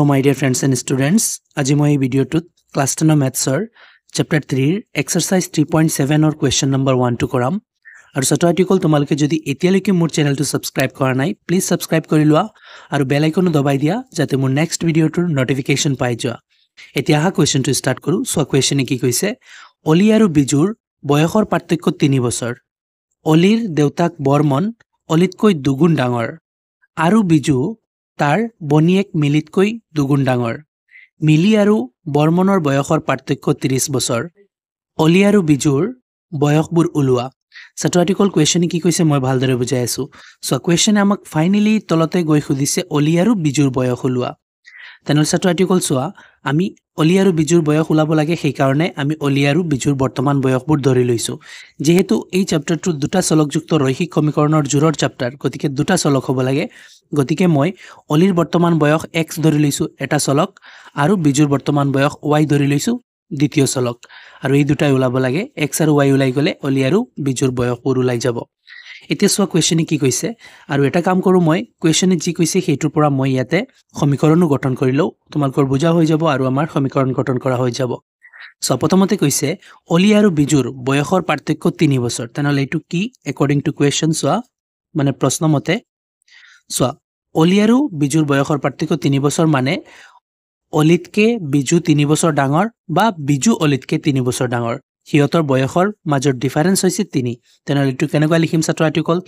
Hello' my dear friends and students আজি মই এই ভিডিঅ'টোত ক্লাছ টেনৰ মেথছৰ চেপ্টাৰ থ্ৰীৰ এক্সাৰচাইজ থ্ৰী পইণ্ট ছেভেনৰ কুৱেশ্যন নম্বৰ ওৱানটো কৰাম। আৰু ছাত্ৰ ছাত্ৰীসকল তোমালোকে যদি এতিয়ালৈকে মোৰ চেনেলটো ছাবস্ক্ৰাইব কৰা নাই প্লিজ ছাবস্ক্ৰাইব কৰি লোৱা আৰু বেল আইকনো দবাই দিয়া যাতে মোৰ নেক্সট ভিডিঅ'টোৰ নটিফিকেশ্যন পাই যোৱা। এতিয়া অহা কুৱেশ্যনটো ষ্টাৰ্ট কৰোঁ। চোৱা কুৱেশ্যনে কি কৈছে অলি আৰু বিজুৰ বয়সৰ পাৰ্থক্য তিনি বছৰ। অলিৰ দেউতাক বৰ্মন অলিতকৈ দুগুণ ডাঙৰ। আৰু বিজু তাৰ বনীয়েক মিলিতকৈ দুগুণ ডাঙৰ। মিলি আৰু বৰ্মনৰ বয়সৰ পাৰ্থক্য ত্ৰিছ বছৰ। অলি আৰু বিজুৰ বয়সবোৰ ওলোৱা। ছাত্ৰ ছাত্ৰীসকল কুৱেশ্যনে কি কৈছে মই ভালদৰে বুজাই আছোঁ। চ' কুৱেশ্যনে আমাক ফাইনেলি তলতে গৈ সুধিছে অলি আৰু বিজুৰ বয়স ওলোৱা। তেনেহ'লে ছাত্ৰীসকল চোৱা আমি অলি আৰু বিজুৰ বয়স ওলাব লাগে সেইকাৰণে আমি অলি আৰু বিজুৰ বৰ্তমান বয়সবোৰ ধৰি লৈছোঁ। যিহেতু এই চেপ্টাৰটোত দুটা চলকযুক্ত ৰৈশিক সমীকৰণৰ জোৰৰ চেপ্টাৰ গতিকে দুটা চলক হ'ব লাগে। গতিকে মই অলিৰ বৰ্তমান বয়স এক্স ধৰি লৈছোঁ এটা চলক আৰু বিজুৰ বৰ্তমান বয়স ৱাই ধৰি লৈছোঁ দ্বিতীয় চলক। আৰু এই দুটাই ওলাব লাগে এক্স আৰু ৱাই ওলাই গ'লে অলি আৰু বিজুৰ বয়সবোৰ ওলাই যাব। এতিয়া চোৱা কুৱেশ্যনে কি কৈছে? আৰু এটা কাম কৰোঁ মই কুৱেশ্যনে যি কৈছে সেইটোৰ পৰা মই ইয়াতে সমীকৰণো গঠন কৰি লওঁ। তোমালোকৰ বুজা হৈ যাব আৰু আমাৰ সমীকৰণ গঠন কৰা হৈ যাব। চ' প্ৰথমতে কৈছে অলি আৰু বিজুৰ বয়সৰ পাৰ্থক্য তিনি বছৰ। তেনেহ'লে এইটো কি? একৰ্ডিং টু কুৱেশ্যন চোৱা। মানে প্ৰশ্নমতে চোৱা। অলি আৰু বিজুৰ বয়সৰ পাৰ্থক্য তিনি বছৰ মানে অলিতকে বিজু তিনি বছৰ ডাঙৰ বা বিজু অলিতকে তিনি বছৰ ডাঙৰ। সিহঁতৰ বয়সৰ মাজৰ ডিফাৰেঞ্চ হৈছে তিনি। তেনেহ'লে এইটো কেনেকুৱা লিখিম ছাত্ৰ ছাত্ৰীসকল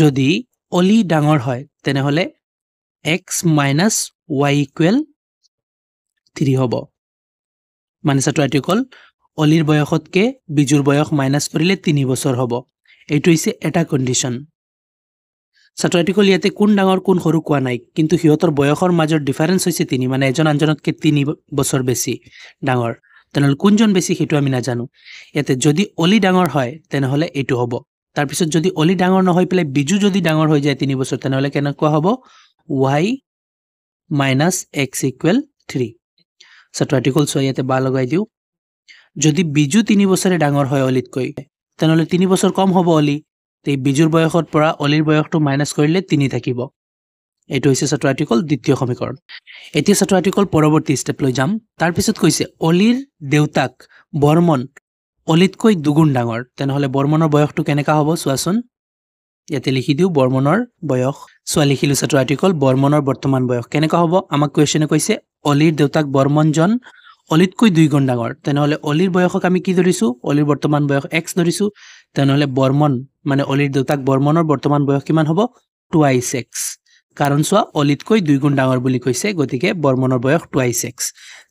যদি অলি ডাঙৰ হয় তেনেহ'লে x minus y equal three হ'ব। মানে ছাত্ৰ ছাত্ৰীসকল অলিৰ বয়সতকে বিজুৰ বয়স মাইনাছ কৰিলে তিনি বছৰ হ'ব। এইটো হৈছে এটা কণ্ডিশ্যন ছাত্ৰ ছাত্ৰীসকল ইয়াতে কোন ডাঙৰ কোন সৰু কোৱা নাই। কিন্তু সিহঁতৰ বয়সৰ মাজৰ ডিফাৰেঞ্চ হৈছে তিনি। মানে এজন আনজনতকৈ তিনি বছৰ বেছি ডাঙৰ। তেনেহ'লে কোনজন বেছি সেইটো আমি নাজানো। ইয়াতে যদি অলি ডাঙৰ হয় তেনেহ'লে এইটো হ'ব। তাৰপিছত যদি অলি ডাঙৰ নহয় পেলাই বিজু যদি ডাঙৰ হৈ যায় তিনি বছৰ তেনেহ'লে কেনেকুৱা হ'ব? Y minus x equal three ছাত্ৰ ছাত্ৰীসকল চোৱা ইয়াতে বা লগাই দিওঁ। যদি বিজু তিনি বছৰে ডাঙৰ হয় অলিতকৈ তেনেহ'লে তিনি বছৰ কম হ'ব অলি। এই বিজুৰ বয়সৰ পৰা অলিৰ বয়সটো মাইনাছ কৰিলে তিনি থাকিব। এইটো হৈছে ছাত্ৰ ছাত্ৰীসকল দ্বিতীয় সমীকৰণ। এতিয়া ছাত্ৰ ছাত্ৰীসকল পৰৱৰ্তী ষ্টেপ লৈ যাম। তাৰপিছত কৈছে অলিৰ দেউতাক বৰ্মন অলিতকৈ দুগুণ ডাঙৰ। তেনেহ'লে বৰ্মনৰ বয়সটো কেনেকুৱা হ'ব চোৱাচোন। ইয়াতে লিখি দিওঁ বৰ্মনৰ বয়স। চোৱা লিখিলোঁ ছাত্ৰ ছাত্ৰীসকল বৰ্মনৰ বৰ্তমান বয়স। কেনেকুৱা হ'ব? আমাক কুৱেশ্যনে কৈছে অলিৰ দেউতাক বৰ্মনজন অলিতকৈ দুই গুণ ডাঙৰ। তেনেহ'লে অলিৰ বয়সক আমি কি ধৰিছোঁ? অলিৰ বৰ্তমান বয়স এক্স ধৰিছোঁ। তেনেহ'লে বৰ্মন মানে অলিৰ দেউতাক বৰ্মনৰ বৰ্তমান বয়স কিমান হ'ব? টুৱাইছ এক্স কাৰণ চোৱা অলিতকৈ দুই গুণ ডাঙৰ বুলি কৈছে গতিকে বৰ্মনৰ বয়স টুৱাইছ এক্স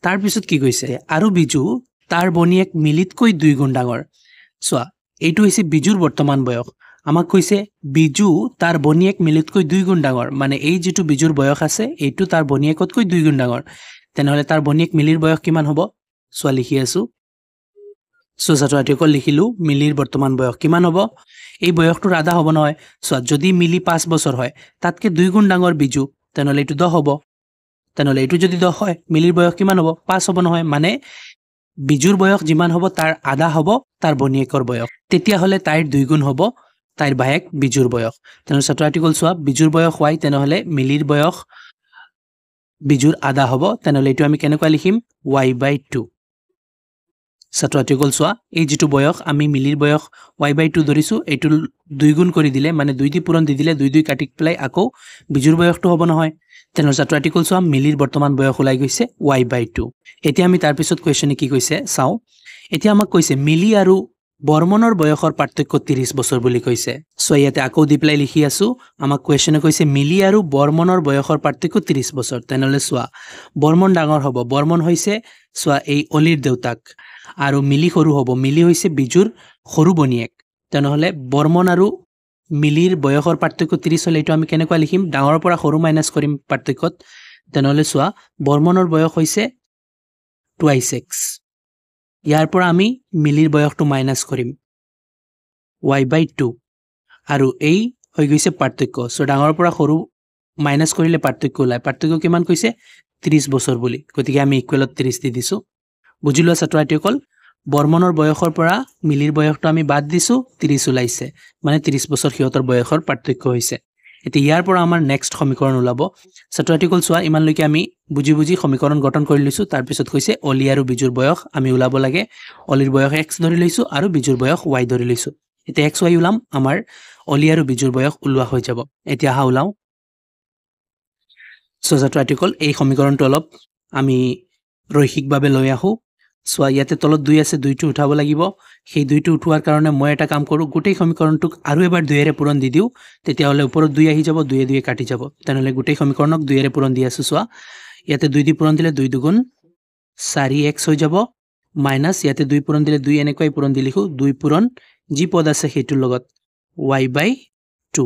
তাৰপিছত কি কৈছে? আৰু বিজু তাৰ বনীয়েক মিলিতকৈ দুই গুণ ডাঙৰ। চোৱা এইটো হৈছে বিজুৰ বৰ্তমান বয়স। আমাক কৈছে বিজু তাৰ বনীয়েক মিলিতকৈ দুই গুণ ডাঙৰ। মানে এই যিটো বিজুৰ বয়স আছে এইটো তাৰ বনীয়েকতকৈ দুই গুণ ডাঙৰ। তেনেহ'লে তাৰ বনীয়েক মিলিৰ বয়স কিমান হ'ব? চোৱা লিখি আছোঁ। চ' ছাত্ৰ ছাত্ৰীসকল লিখিলোঁ মিলিৰ বৰ্তমান বয়স কিমান হ'ব? এই বয়সটোৰ আধা হ'ব নহয়। চোৱা যদি মিলি পাঁচ বছৰ হয় তাতকৈ দুই গুণ ডাঙৰ বিজু তেনেহ'লে এইটো দহ হ'ব। তেনেহ'লে এইটো যদি দহ হয় মিলিৰ বয়স কিমান হ'ব? পাঁচ হ'ব নহয়। মানে বিজুৰ বয়স যিমান হ'ব তাৰ আধা হ'ব তাৰ বনীয়েকৰ বয়স। তেতিয়াহ'লে তাইৰ দুই গুণ হ'ব তাইৰ বায়েক বিজুৰ বয়স। তেনেহ'লে ছাত্ৰ ছাত্ৰীসকল চোৱা বিজুৰ বয়স হোৱাই তেনেহ'লে মিলিৰ বয়স বিজুৰ আধা হ'ব। তেনেহ'লে এইটো আমি কেনেকুৱা লিখিম? ৱাই বাই টু ছাত্ৰ ছাত্ৰীসকল চোৱা। এই যিটো বয়স আমি মিলিৰ বয়স ৱাই বাই টু ধৰিছোঁ এইটো দুই গুণ কৰি দিলে মানে দুই দি পূৰণ দি দিলে দুই দুই কাটি পেলাই আকৌ বিজুৰ বয়সটো হ'ব নহয়। তেনেহ'লে ছাত্ৰ ছাত্ৰীসকল চোৱা মিলিৰ বৰ্তমান বয়স ওলাই গৈছে ৱাই বাই টু এতিয়া আমি তাৰপিছত কুৱেশ্যনে কি কৈছে চাওঁ। এতিয়া আমাক কৈছে মিলি আৰু বৰ্মনৰ বয়সৰ পাৰ্থক্য ত্ৰিছ বছৰ বুলি কৈছে। চ' ইয়াতে আকৌ দি পেলাই লিখি আছোঁ আমাক কুৱেশ্যনে কৈছে মিলি আৰু বৰ্মনৰ বয়সৰ পাৰ্থক্য ত্ৰিছ বছৰ তেনেহ'লে চোৱা। বৰ্মন ডাঙৰ হ'ব বৰ্মন হৈছে চোৱা এই অলিৰ দেউতাক। আৰু মিলি সৰু হ'ব মিলি হৈছে বিজুৰ সৰু বনীয়েক। তেনেহ'লে বৰ্মন আৰু মিলিৰ বয়সৰ পাৰ্থক্য ত্ৰিছ হ'লে এইটো আমি কেনেকুৱা লিখিম? ডাঙৰৰ পৰা সৰু মাইনাছ কৰিম পাৰ্থক্যত। তেনেহ'লে চোৱা বৰ্মনৰ বয়স হৈছে টুৱাইছ এক্স ইয়াৰ পৰা আমি মিলিৰ বয়সটো মাইনাছ কৰিম। ৱাই বাই টু আৰু এই হৈ গৈছে পাৰ্থক্য। চ' ডাঙৰৰ পৰা সৰু মাইনাছ কৰিলে পাৰ্থক্য ওলায়। পাৰ্থক্য কিমান কৈছে? ত্ৰিছ বছৰ বুলি। গতিকে আমি ইকুৱেলত ত্ৰিছ দি দিছোঁ। বুজি লোৱা ছাত্ৰ ছাত্ৰীসকল বৰ্মনৰ বয়সৰ পৰা মিলিৰ বয়সটো আমি বাদ দিছোঁ ত্ৰিছ ওলাইছে। মানে ত্ৰিছ বছৰ সিহঁতৰ বয়সৰ পাৰ্থক্য হৈছে। এতিয়া ইয়াৰ পৰা আমাৰ নেক্সট সমীকৰণ ওলাব। ছাত্ৰাৰ্থীসকল চোৱা ইমানলৈকে আমি বুজি বুজি সমীকৰণ গঠন কৰি লৈছোঁ। তাৰপিছত কৈছে অলি আৰু বিজুৰ বয়স আমি ওলাব লাগে। অলিৰ বয়স এক্স ধৰি লৈছোঁ আৰু বিজুৰ বয়স ৱাই ধৰি লৈছোঁ। এতিয়া এক্স ৱাই ওলাম আমাৰ অলি আৰু বিজুৰ বয়স ওলোৱা হৈ যাব। এতিয়া আহা ওলাওঁ। চ' ছাত্ৰাৰ্থীসকল এই সমীকৰণটো অলপ আমি ৰৈশিকভাৱে লৈ আহোঁ। চোৱা ইয়াতে তলত দুই আছে দুইটো উঠাব লাগিব। সেই দুইটো উঠোৱাৰ কাৰণে মই এটা কাম কৰোঁ গোটেই সমীকৰণটোক আৰু এবাৰ দুয়েৰে পূৰণ দি দিওঁ তেতিয়াহ'লে ওপৰত দুই আহি যাব দুয়ে দুয়ে কাটি যাব। তেনেহ'লে গোটেই সমীকৰণক দুয়েৰে পূৰণ দি আছোঁ চোৱা। ইয়াতে দুই দি পূৰণ দিলে দুই দুগুণ চাৰি এক্স হৈ যাব মাইনাছ ইয়াতে দুই পূৰণ দিলে দুই এনেকুৱাই পূৰণ দি লিখোঁ দুই পূৰণ যি পদ আছে সেইটোৰ লগত ৱাই বাই টু।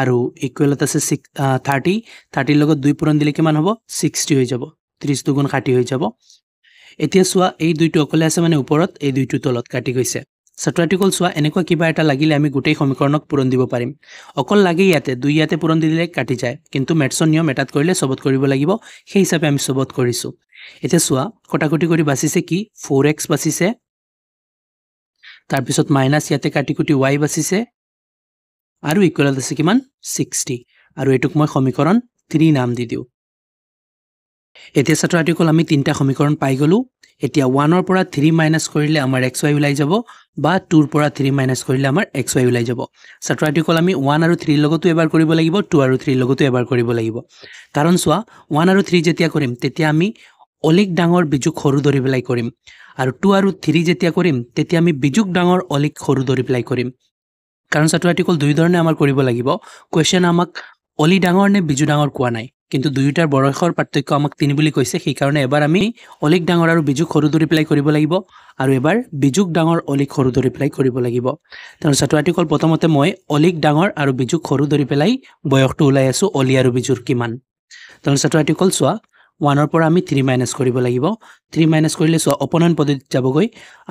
আৰু ইকুৱেলত আছে ছিক্স থাৰ্টি থাৰ্টিৰ লগত দুই পূৰণ দিলে কিমান হ'ব? ছিক্সটি হৈ যাব ত্ৰিছ দুগুণ ষাঠি হৈ যাব। এতিয়া চোৱা এই দুইটো অকলে আছে মানে ওপৰত এই দুইটো তলত কাটি গৈছে। ছাত্ৰাৰ্থীসকল চোৱা এনেকুৱা কিবা এটা লাগিলে আমি গোটেই সমীকৰণক পূৰণ দিব পাৰিম। অকল লাগে ইয়াতে দুই ইয়াতে পূৰণ দি দিলে কাটি যায় কিন্তু মেথছৰ নিয়ম এটাত কৰিলে চবত কৰিব লাগিব সেই হিচাপে আমি চবত কৰিছোঁ। এতিয়া চোৱা কটাকটি কৰি বাচিছে কি? ফ'ৰ এক্স বাচিছে তাৰপিছত মাইনাছ ইয়াতে কাটি কুটি ৱাই বাচিছে আৰু ইকুৱেলত আছে কিমান? ছিক্সটি। আৰু এইটোক মই সমীকৰণ থ্ৰী নাম দি দিওঁ। এতিয়া ছাত্ৰ ছাত্ৰীসকল আমি তিনিটা সমীকৰণ পাই গ'লোঁ। এতিয়া ওৱানৰ পৰা থ্ৰী মাইনাছ কৰিলে আমাৰ এক্স ৱাই ওলাই যাব বা টুৰ পৰা থ্ৰী মাইনাছ কৰিলে আমাৰ এক্স ৱাই ওলাই যাব। ছাত্ৰ ছাত্ৰীসকল আমি ওৱান আৰু থ্ৰীৰ লগতো এবাৰ কৰিব লাগিব টু আৰু থ্ৰীৰ লগতো এবাৰ কৰিব লাগিব। কাৰণ চোৱা ওৱান আৰু থ্ৰী যেতিয়া কৰিম তেতিয়া আমি অলিক ডাঙৰ বিজুক সৰু ধৰি পেলাই কৰিম। আৰু টু আৰু থ্ৰী যেতিয়া কৰিম তেতিয়া আমি বিজুক ডাঙৰ অলিক সৰু ধৰি পেলাই কৰিম। কাৰণ ছাত্ৰ ছাত্ৰীসকল দুই ধৰণে আমাৰ কৰিব লাগিব। কুৱেশ্যন আমাক অলি ডাঙৰ নে বিজু ডাঙৰ কোৱা নাই? কিন্তু দুয়োটাৰ বয়সৰ পাৰ্থক্য আমাক তিনি বুলি কৈছে সেইকাৰণে এবাৰ আমি অলিক ডাঙৰ আৰু বিজুক সৰু ধৰি পেলাই কৰিব লাগিব আৰু এবাৰ বিজুক ডাঙৰ অলিক সৰু ধৰি পেলাই কৰিব লাগিব। তেওঁ ছাত্ৰ ছাত্ৰীসকল প্ৰথমতে মই অলিক ডাঙৰ আৰু বিজুক সৰু ধৰি পেলাই বয়সটো ওলাই আছোঁ অলি আৰু বিজুৰ কিমান। তেওঁ ছাত্ৰ ছাত্ৰীসকল চোৱা ওৱানৰ পৰা আমি থ্ৰী মাইনাছ কৰিব লাগিব। থ্ৰী মাইনাছ কৰিলে চোৱা অপনয়ন পদ্ধতিত যাবগৈ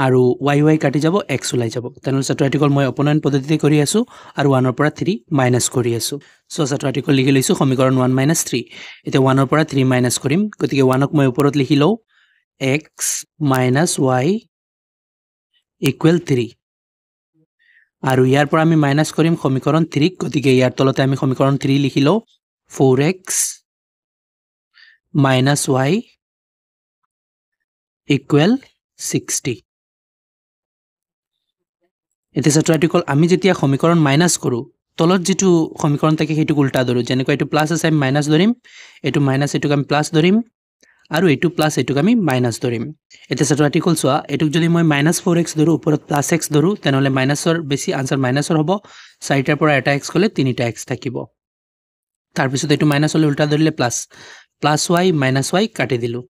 আৰু ৱাই ৱাই কাটি যাব এক্স ওলাই যাব। তেনেহ'লে ছাত্ৰ ছাত্ৰীসকল মই অপনয়ন পদ্ধতিতে কৰি আছোঁ আৰু ওৱানৰ পৰা থ্ৰী মাইনাছ কৰি আছোঁ। চ' ছাত্ৰ ছাত্ৰীসকল লিখি লৈছোঁ সমীকৰণ ওৱান মাইনাছ থ্ৰী এতিয়া ওৱানৰ পৰা থ্ৰী মাইনাছ কৰিম গতিকে ওৱানক মই ওপৰত লিখি লওঁ x minus y equal three আৰু ইয়াৰ পৰা আমি মাইনাছ কৰিম সমীকৰণ থ্ৰীক গতিকে ইয়াৰ তলতে আমি সমীকৰণ থ্ৰী লিখি লওঁ four x minus y equal sixty এতিয়া ছাত্ৰ ছাত্ৰীসকল আমি যেতিয়া সমীকৰণ মাইনাছ কৰোঁ তলত যিটো সমীকৰণ থাকে সেইটোক উল্টা ধৰোঁ। যেনেকুৱা এইটো প্লাছ আছে আমি মাইনাছ ধৰিম। এইটো মাইনাছ এইটোক আমি প্লাছ ধৰিম। আৰু এইটো প্লাছ এইটোক আমি মাইনাছ ধৰিম। এতিয়া ছাত্ৰীসকল চোৱা এইটোক যদি মই মাইনাছ ফ'ৰ এক্স ধৰোঁ ওপৰত প্লাছ এক্স ধৰোঁ তেনেহ'লে মাইনাছৰ বেছি আনচাৰ মাইনাছৰ হ'ব। চাৰিটাৰ পৰা এটা এক্স গ'লে তিনিটা এক্স থাকিব। তাৰপিছত এইটো মাইনাছলৈ উল্টা ধৰিলে plus plus y minus y কাটি দিলোঁ।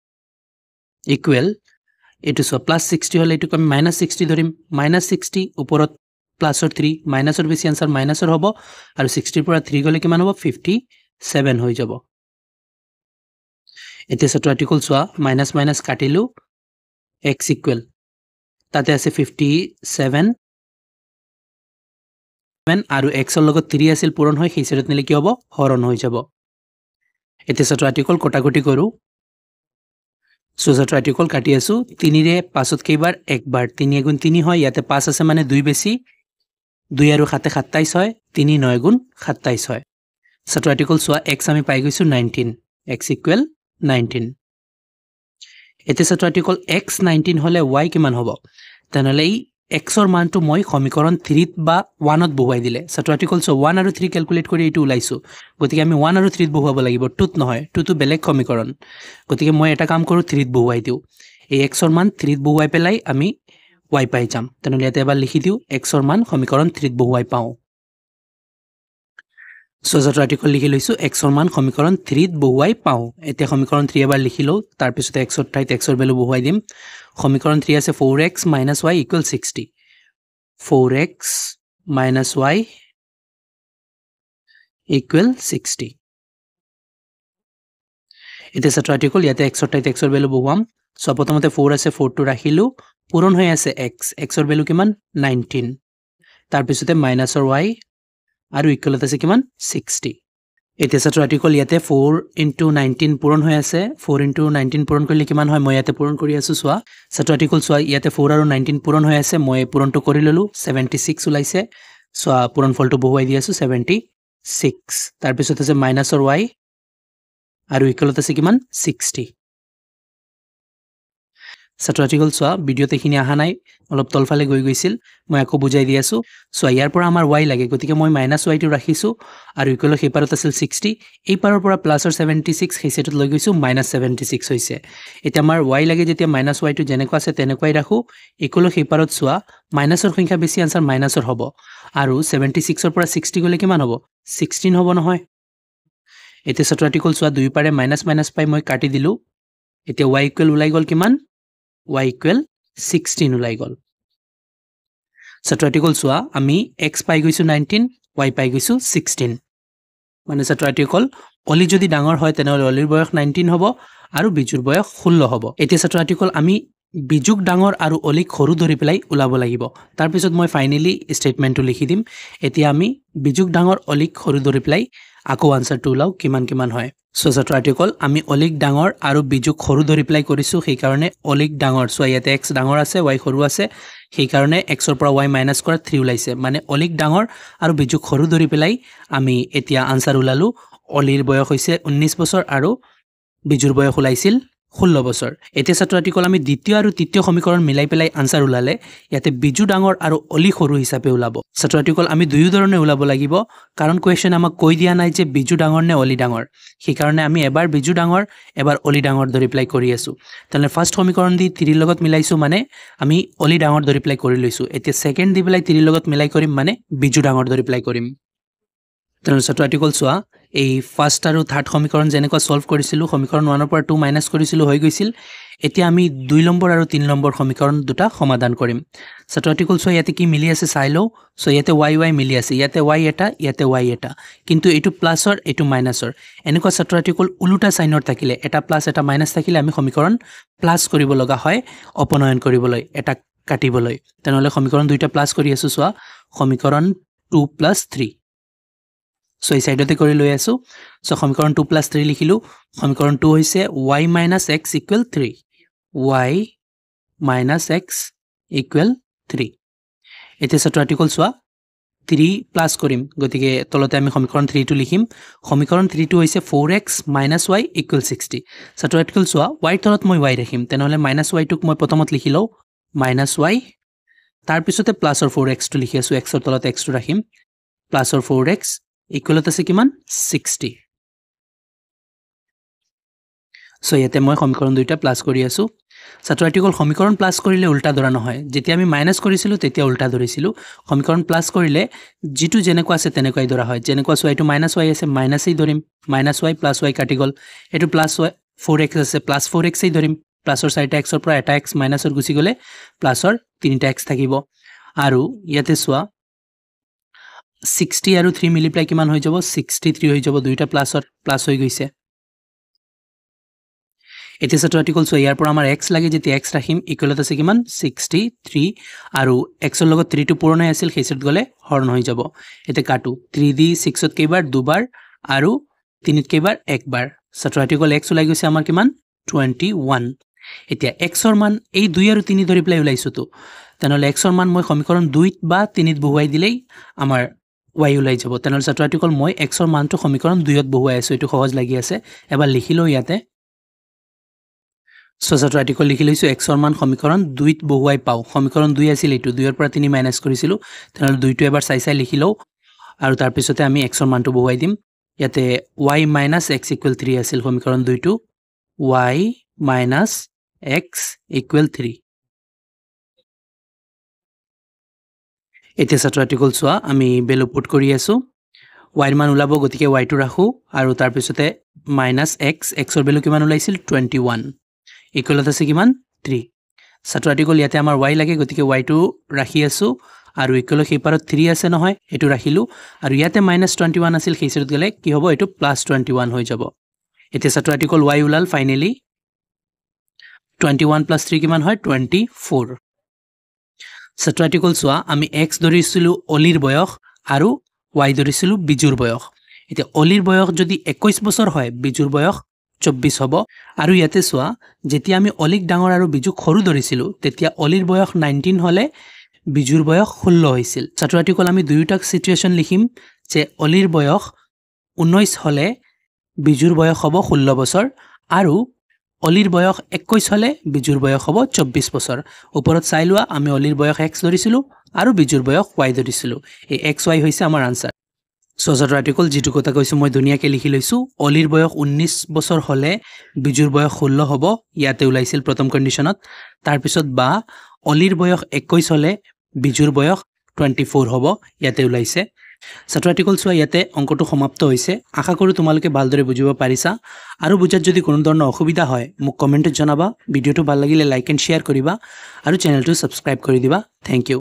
ইকুৱেল এইটো চোৱা প্লাছ ছিক্সটি হ'লে এইটোক আমি মাইনাছ ছিক্সটি ধৰিম। মাইনাছ ছিক্সটি ওপৰত প্লাছৰ থ্ৰী মাইনাছৰ বেছি আনচাৰ মাইনাছৰ হ'ব। আৰু ছিক্সটিৰ পৰা থ্ৰী গ'লে কিমান হ'ব? ফিফটি ছেভেন হৈ যাব। এতিয়া ছাত্ৰ আৰ্টিকল চোৱা মাইনাছ মাইনাছ কাটিলোঁ এক্স ইকুৱেল তাতে আছে ফিফটি ছেভেন আৰু এক্সৰ লগত থ্ৰী আছিল পূৰণ হৈ সেই চাইডত নিলে কি হ'ব? হৰণ হৈ যাব। এতিয়া ছাত্ৰ আৰ্টিকল কটাকটি কৰোঁ। চ' ছাত্ৰ আৰ্টিকল কাটি আছোঁ। তিনিৰে পাঁচত কেইবাৰ? একবাৰ। তিনি এগুণ তিনি হয় ইয়াতে পাঁচ আছে মানে দুই বেছি। দুই আৰু সাতে সাতাইছ হয় তিনি নয় গুণ সাতাইছ হয়। ছাত্ৰ আৰ্টিকল চোৱা এক্স আমি পাই গৈছোঁ নাইনটিন এক্স ইকুৱেল নাইনটিন এতিয়া ছাত্ৰ আৰ্টিকল এক্স নাইনটিন হ'লে ৱাই কিমান হ'ব? তেনেহ'লে এই এক্সৰ মানটো মই সমীকৰণ থ্ৰীত বা ওৱানত বহুৱাই দিলে। ছাত্ৰ আৰ্টিকল চ' ওৱান আৰু থ্ৰী কেলকুলেট কৰি এইটো ওলাইছোঁ। গতিকে আমি ওৱান আৰু থ্ৰীত বহুৱাব লাগিব। টুত নহয় টুটো বেলেগ সমীকৰণ। গতিকে মই এটা কাম কৰোঁ থ্ৰীত বহুৱাই দিওঁ। এই এক্সৰ মান থ্ৰীত বহুৱাই পেলাই আমি ৱাই পাই যাম। তেনেহ'লে ইয়াতে এবাৰ লিখি দিওঁ এক্সৰ মান সমীকৰণ থ্ৰীত বহুৱাই পাওঁ। ছয়জাত আৰ্টিকল লিখি লৈছোঁ এক্সৰ মান সমীকৰণ থ্ৰীত বহুৱাই পাওঁ। এতিয়া সমীকৰণ থ্ৰী এবাৰ লিখি লওঁ তাৰপিছতে এক্সৰ ঠাইত এক্সৰ ভেলু বহুৱাই দিম। সমীকৰণ থ্ৰী আছে four x minus y equal sixty four x minus y equal sixty এতিয়া ছাত্ৰ আৰ্টিকল ইয়াতে এক্সৰ ঠাইত এক্সৰ ভেলু বহুৱাম। চ' প্ৰথমতে ফ'ৰ আছে ফ'ৰটো ৰাখিলোঁ। পূৰণ হৈ আছে এক্স এক্সৰ ভেলু কিমান? নাইনটিন তাৰপিছতে মাইনাছৰ ৱাই আৰু ইকুৱেলত আছে কিমান? ছিক্সটি এতিয়া ছাত্ৰ আৰ্টিকল ইয়াতে ফ'ৰ ইণ্টু নাইনটিন পূৰণ হৈ আছে। ফ'ৰ ইণ্টু নাইনটিন পূৰণ কৰিলে কিমান হয়? মই ইয়াতে পূৰণ কৰি আছোঁ চোৱা। ছাত্ৰ আৰ্টিকল চোৱা ইয়াতে ফ'ৰ আৰু নাইনটিন পূৰণ হৈ আছে। মই পূৰণটো কৰি ল'লোঁ। ছেভেণ্টি ছিক্স ওলাইছে। চোৱা পূৰণ ফলটো বহুৱাই দি আছোঁ ছেভেণ্টি ছিক্স তাৰপিছত আছে মাইনাছৰ ৱাই আৰু ইকুৱেলত আছে কিমান? ছিক্সটি ছাত্ৰ ছাত্ৰীসকল চোৱা ভিডিঅ'ত এইখিনি অহা নাই অলপ তলফালে গৈ গৈছিল মই আকৌ বুজাই দি আছোঁ। চোৱা ইয়াৰ পৰা আমাৰ ৱাই লাগে গতিকে মই মাইনাছ ৱাইটো ৰাখিছোঁ আৰু ইকুৱেলৰ সেই পাৰত আছিল ছিক্সটি এই পাৰৰ পৰা প্লাছৰ ছেভেণ্টি ছিক্স সেই ছেটত লৈ গৈছোঁ মাইনাছ ছেভেণ্টি ছিক্স হৈছে। এতিয়া আমাৰ ৱাই লাগে যেতিয়া মাইনাছ ৱাইটো যেনেকুৱা আছে তেনেকুৱাই ৰাখোঁ ইকুৱেলৰ সেই পাৰত চোৱা মাইনাছৰ সংখ্যা বেছি আনচাৰ মাইনাছৰ হ'ব। আৰু ছেভেণ্টি ছিক্সৰ পৰা ছিক্সটি গ'লে কিমান হ'ব? ছিক্সটিন হ'ব নহয়। এতিয়া ছাত্ৰ ছাত্ৰীসকল চোৱা দুই পাৰে মাইনাছ মাইনাছ পাই মই কাটি দিলোঁ। এতিয়া ৱাই ইকুৱেল ওলাই গ'ল কিমান? ৱাই ইকুৱেল ছিক্সটিন ওলাই গ'ল। ছাত্ৰ ছাত্ৰীসকল চোৱা আমি এক্স পাই গৈছোঁ নাইনটিন ৱাই পাই গৈছোঁ ছিক্সটিন মানে ছাত্ৰ ছাত্ৰীসকল অলি যদি ডাঙৰ হয় তেনেহ'লে অলিৰ বয়স নাইনটিন হ'ব আৰু বিজুৰ বয়স ষোল্ল হ'ব। এতিয়া ছাত্ৰ ছাত্ৰীসকল আমি বিজুক ডাঙৰ আৰু অলিক সৰু ধৰি পেলাই ওলাব লাগিব। তাৰপিছত মই ফাইনেলি ষ্টেটমেণ্টটো লিখি দিম। এতিয়া আমি বিজুক ডাঙৰ অলিক সৰু ধৰি পেলাই আকৌ আনচাৰটো ওলাওঁ কিমান কিমান হয়। চ' ছাত্ৰ ছাত্ৰীসকল আমি অলিক ডাঙৰ আৰু বিজুক সৰু ধৰি পেলাই কৰিছোঁ সেইকাৰণে অলিক ডাঙৰ। চোৱা ইয়াতে এক্স ডাঙৰ আছে ৱাই সৰু আছে সেইকাৰণে এক্সৰ পৰা ৱাই মাইনাছ কৰা থ্ৰী ওলাইছে। মানে অলিক ডাঙৰ আৰু বিজুক সৰু ধৰি পেলাই আমি এতিয়া আনচাৰ ওলালোঁ অলিৰ বয়স হৈছে ঊনৈছ বছৰ আৰু বিজুৰ বয়স ওলাইছিল ষোল্ল বছৰ। এতিয়া ছাত্ৰ ছাত্ৰীসকল আমি দ্বিতীয় আৰু তৃতীয় সমীকৰণ মিলাই পেলাই আনচাৰ ওলালে ইয়াতে বিজু ডাঙৰ আৰু অলি সৰু হিচাপে ওলাব। ছাত্ৰ ছাত্ৰীসকল আমি দুয়ো ধৰণে ওলাব লাগিব কাৰণ কুৱেশ্যনে আমাক কৈ দিয়া নাই যে বিজু ডাঙৰ নে অলি ডাঙৰ। সেইকাৰণে আমি এবাৰ বিজু ডাঙৰ এবাৰ অলি ডাঙৰ ধৰি পেলাই কৰি আছোঁ। তেনেহ'লে ফাৰ্ষ্ট সমীকৰণ দি তিৰিৰ লগত মিলাইছোঁ মানে আমি অলি ডাঙৰ ধৰি পেলাই কৰি লৈছোঁ। এতিয়া ছেকেণ্ড দি পেলাই তিৰিৰ লগত মিলাই কৰিম মানে বিজু ডাঙৰ ধৰি পেলাই কৰিম। তেনেহ'লে ছাত্ৰ ছাত্ৰীসকল চোৱা এই ফাৰ্ষ্ট আৰু থাৰ্ড সমীকৰণ যেনেকুৱা ছল্ভ কৰিছিলোঁ সমীকৰণ ওৱানৰ পৰা টু মাইনাছ কৰিছিলোঁ হৈ গৈছিল। এতিয়া আমি দুই নম্বৰ আৰু তিনি নম্বৰ সমীকৰণ দুটা সমাধান কৰিম। ছাত্ৰ ছাত্ৰীসকল চোৱা ইয়াতে কি মিলি আছে চাই লওঁ। চ' ইয়াতে ৱাই ৱাই মিলি আছে। ইয়াতে ৱাই এটা ইয়াতে ৱাই এটা। কিন্তু এইটো প্লাছৰ এইটো মাইনাছৰ এনেকুৱা ছাত্ৰ ছাত্ৰীসকল ওলোটা চাইনৰ থাকিলে এটা প্লাছ এটা মাইনাছ থাকিলে আমি সমীকৰণ প্লাছ কৰিব লগা হয় অপনয়ন কৰিবলৈ এটা কাটিবলৈ। তেনেহ'লে সমীকৰণ দুইটা প্লাছ কৰি আছোঁ চোৱা। সমীকৰণ টু প্লাছ থ্ৰী চ' এই চাইডতে কৰি লৈ আছোঁ। চ' সমীকৰণ টু প্লাছ থ্ৰী লিখিলোঁ। সমীকৰণ টু হৈছে y minus x equal three y minus x equal three এতিয়া ছাত্ৰীসকল চোৱা। থ্ৰী প্লাছ কৰিম। গতিকে তলতে আমি সমীকৰণ থ্ৰীটো লিখিম। সমীকৰণ থ্ৰীটো হৈছে four x minus y equal sixty ছাত্ৰ ছাত্ৰীসকল চোৱা। ৱাইৰ তলত মই ৱাই ৰাখিম। তেনেহ'লে মাইনাছ ৱাইটোক মই প্ৰথমত লিখি লওঁ। মাইনাছ ৱাই তাৰপিছতে প্লাছৰ ফ'ৰ এক্সটো লিখি আছোঁ। এক্সৰ তলত এক্সটো ৰাখিম। প্লাছৰ ফ'ৰ এক্স ইকুৱেলত আছে কিমান? ছিক্সটি চ' ইয়াতে মই সমীকৰণ দুইটা প্লাছ কৰি আছোঁ। ছাত্ৰ ছাত্ৰীসকল সমীকৰণ প্লাছ কৰিলে উল্টা ধৰা নহয়। যেতিয়া আমি মাইনাছ কৰিছিলোঁ তেতিয়া উল্টা ধৰিছিলোঁ। সমীকৰণ প্লাছ কৰিলে যিটো যেনেকুৱা আছে তেনেকুৱাই ধৰা হয়। যেনেকুৱা চোৱা এইটো মাইনাছ ৱাই আছে মাইনাছেই ধৰিম। মাইনাছ ৱাই প্লাছ ৱাই কাটি গ'ল। এইটো প্লাছ ৱাই ফ'ৰ এক্স আছে। প্লাছ ফ'ৰ এক্সেই ধৰিম। প্লাছৰ চাৰিটা এক্সৰ পৰা এটা এক্স মাইনাছত গুচি গ'লে প্লাছৰ তিনিটা এক্স থাকিব। আৰু ইয়াতে চোৱা ছিক্সটি আৰু থ্ৰী মিলি পেলাই কিমান হৈ যাব? ছিক্সটি থ্ৰী হৈ যাব। দুয়োটা প্লাছত প্লাছ হৈ গৈছে। এতিয়া ছাত্ৰ ছাত্ৰীসকল চোৱা। ইয়াৰ পৰা আমাৰ এক্স লাগে যেতিয়া এক্স ৰাখিম ইকুৱেলত আছে কিমান? ছিক্সটি থ্ৰী আৰু এক্সৰ লগত থ্ৰীটো পুৰণাই আছিল সেইচত গ'লে হৰ্ণ হৈ যাব। এতিয়া কাটো। থ্ৰী দি ছিক্সত কেইবাৰ? দুবাৰ। আৰু তিনিত কেইবাৰ? একবাৰ। ছাত্ৰ ছাত্ৰীসকল এক্স ওলাই গৈছে আমাৰ কিমান? টুৱেণ্টি ওৱান এতিয়া এক্সৰ মান এই দুই আৰু তিনি ধৰি পেলাই ওলাইছোঁতো। তেনেহ'লে এক্সৰ মান মই সমীকৰণ দুইত বা তিনিত বহুৱাই দিলেই আমাৰ ৱাই ওলাই যাব। তেনেহ'লে ছাত্ৰ ছাত্ৰীসকল মই এক্সৰ মানটো সমীকৰণ দুইত বহুৱাই আছোঁ এইটো সহজ লাগি আছে। এবাৰ লিখি লওঁ ইয়াতে। ছাত্ৰ ছাত্ৰীসকল লিখি লৈছোঁ এক্সৰ মান সমীকৰণ দুইত বহুৱাই পাওঁ। সমীকৰণ দুই আছিল এইটো দুইৰ পৰা তিনি মাইনাছ কৰিছিলোঁ। তেনেহ'লে দুইটো এবাৰ চাই চাই লিখি লওঁ। আৰু তাৰপিছতে আমি এক্সৰ মানটো বহুৱাই দিম। ইয়াতে y minus x equal three আছিল সমীকৰণ দুইটো। Y minus x equal three এতিয়া ছাত্ৰ ছাত্ৰীসকল চোৱা আমি বেলু পুট কৰি আছোঁ। ৱাইৰ মান ওলাব গতিকে ৱাইটো ৰাখোঁ আৰু তাৰপিছতে মাইনাছ এক্স এক্সৰ বেলু কিমান ওলাইছিল? টুৱেণ্টি ওৱান ইকুৱেলত আছে কিমান? থ্ৰী ছাত্ৰ ছাত্ৰীসকল ইয়াতে আমাৰ ৱাই লাগে গতিকে ৱাইটো ৰাখি আছোঁ আৰু ইকুৱেলত সেই পাৰত থ্ৰী আছে নহয় সেইটো ৰাখিলোঁ। আৰু ইয়াতে মাইনাছ টুৱেণ্টি ওৱান আছিল সেই চাইডত গ'লে কি হ'ব? এইটো প্লাছ টুৱেণ্টি ওৱান হৈ যাব। এতিয়া ছাত্ৰ ছাত্ৰীসকল ৱাই ওলাল finally twenty one plus three কিমান হয়? টুৱেণ্টি ফ'ৰ ছাত্ৰ ছাত্ৰীসকল চোৱা আমি এক্স ধৰিছিলোঁ অলিৰ বয়স আৰু ৱাই ধৰিছিলোঁ বিজুৰ বয়স। এতিয়া অলিৰ বয়স যদি একৈছ বছৰ হয় বিজুৰ বয়স চৌব্বিছ হ'ব। আৰু ইয়াতে চোৱা যেতিয়া আমি অলিক ডাঙৰ আৰু বিজুক সৰু ধৰিছিলোঁ তেতিয়া অলিৰ বয়স নাইনটিন হ'লে বিজুৰ বয়স ষোল্ল হৈছিল। ছাত্ৰ ছাত্ৰীসকল আমি দুয়োটাক চিটুৱেশ্যন লিখিম যে অলিৰ বয়স ঊনৈছ হ'লে বিজুৰ বয়স হ'ব ষোল্ল বছৰ আৰু অলিৰ বয়স একৈছ হ'লে বিজুৰ বয়স হ'ব চৌব্বিছ বছৰ। ওপৰত চাই লোৱা আমি অলিৰ বয়স এক্স ধৰিছিলোঁ আৰু বিজুৰ বয়স ৱাই ধৰিছিলোঁ। এই এক্স ৱাই হৈছে আমাৰ আনচাৰ। চজাতৰ আৰ্টিকল যিটো কথা কৈছোঁ মই ধুনীয়াকৈ লিখি লৈছোঁ। অলিৰ বয়স ঊনৈছ বছৰ হ'লে বিজুৰ বয়স ষোল্ল হ'ব ইয়াতে ওলাইছিল প্ৰথম কণ্ডিশ্যনত। তাৰপিছত বা অলিৰ বয়স একৈছ হ'লে বিজুৰ বয়স টুৱেণ্টি ফ'ৰ হ'ব ইয়াতে ওলাইছে। ছাত্ৰ আৰ্টিকল চোৱা ইয়াতে অংকটো সমাপ্ত হৈছে। আশা কৰোঁ তোমালোকে ভালদৰে বুজিব পাৰিছা। আৰু বুজাত যদি কোনো ধৰণৰ অসুবিধা হয় মোক কমেণ্টত জনাবা। ভিডিঅ'টো ভাল লাগিলে লাইক এণ্ড শ্বেয়াৰ কৰিবা। আৰু চেনেলটো ছাবস্ক্ৰাইব কৰি দিবা। Thank you.